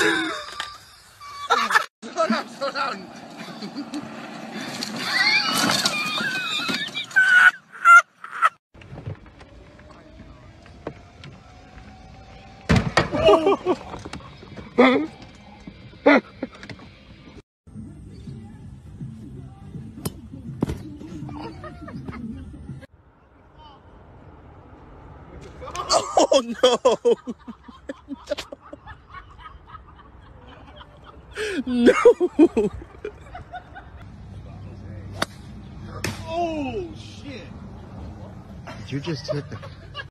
slow down, slow down. Oh no! No! Oh shit! You just hit the